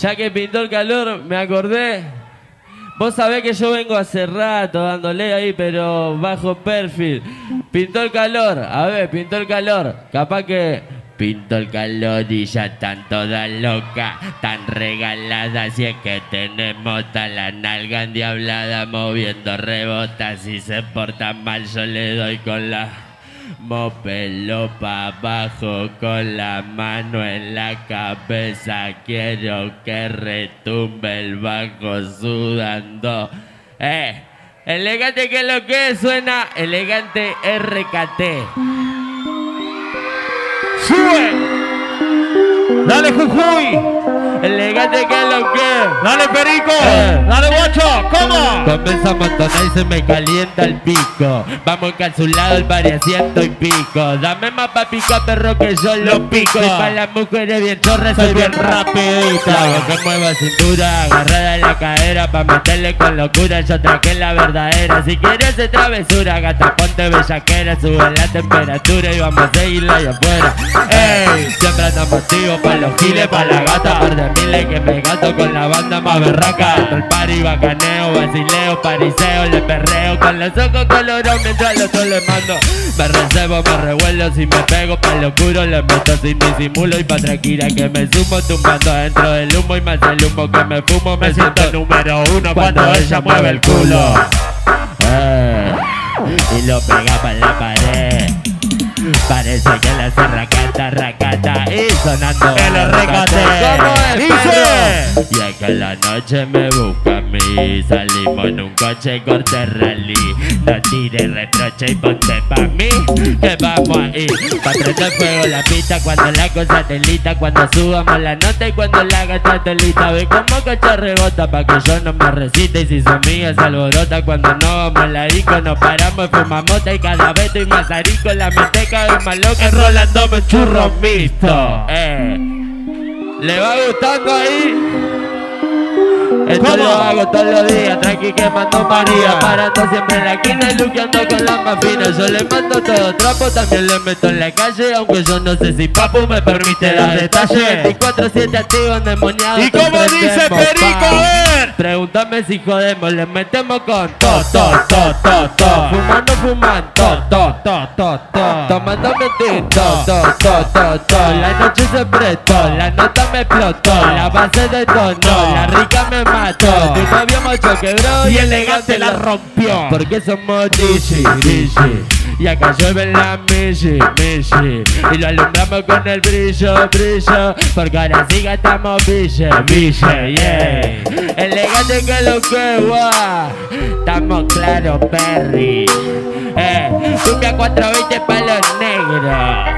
Ya que pintó el calor, me acordé. Vos sabés que yo vengo hace rato dándole ahí, pero bajo perfil. Pintó el calor, a ver, pintó el calor. Capaz que pintó el calor y ya están todas locas, tan regaladas. Y es que tenemos a la nalga endiablada moviendo rebotas. Si se portan mal, yo le doy con la Mopelo pa' abajo con la mano en la cabeza. Quiero que retumbe el bajo sudando. Eh, elegante que lo que suena, elegante RKT. ¡Sube! ¡Dale, Jujuy! Elegante que lo que. ¡Dale, Perico! Eh. ¡Dale, Bocho! ¿Cómo? Comienza a montonar y se me calienta el pico. Vamos encapsulado el pari a ciento y pico. Dame más pa' picar perro que yo lo pico. Y para las mujeres bien chorras soy bien rapidita. Que mueva cintura, agarrada en la cadera pa' meterle con locura. Yo traje la verdadera. Si quieres hacer travesura, gata, ponte bellaquera. Sube la temperatura y vamos a seguirla allá afuera. Ey, siempre andamos activos pa' los giles, pa' la gata. Miles que me gato con la banda más berraca. El party bacaneo, vacileo, pariseo, le perreo con los ojos colorados mientras los le mando. Me recebo, me revuelo, si me pego pa' lo oscuro le meto sin disimulo y pa' tranquila que me sumo tumbando dentro del humo y más el humo que me fumo me siento número uno cuando ella mueve el culo. Eh, y lo pega pa' la pared. Parece que le hace racata, racata y sonando El recate. Y es que en la noche me busca a mí. Salimos en un coche corte rally No tires reproche y ponte pa' mí Que vamos ahí Pa' prender fuego la pista Cuando la cosa te lita Cuando subamos la nota y cuando la gata te lista. Ve como coche rebota Pa' que yo no me recite Y si son mías se alborota Cuando no vamos a la disco Nos paramos, fumamos mota Y cada vez estoy más La mente cada vez más loca Enrolándome churros mixtos Eh ¿Le va gustando ahí? Esto ¿Cómo? lo hago todos los días, tranqui quemando María Parando siempre en la esquina y luqueando con las más finas Yo le mando todo trapo, también le meto en la calle Aunque yo no sé si papu me permite dar detalles 24-7 activo endemoniado ¿Y cómo dice Perico? Ver. Pregúntame si jodemos, le metemos con to, to, to, to, to. Fumando, fumando, to, to, to, to, to. Tomando tinto, to, to, to, to La noche se prestó, la nota me explotó. La base de tono, la rica me mató. Tu novio macho quebró Y elegante la rompió. Porque somos Digi, Digi y acá llueve la Michi, Michi. Y lo alumbramos con el brillo, brillo. Porque ahora sí gastamos bille, bille, yeah que lo que va. Estamos claros, Perry. Eh, cumbia 420 para los negros.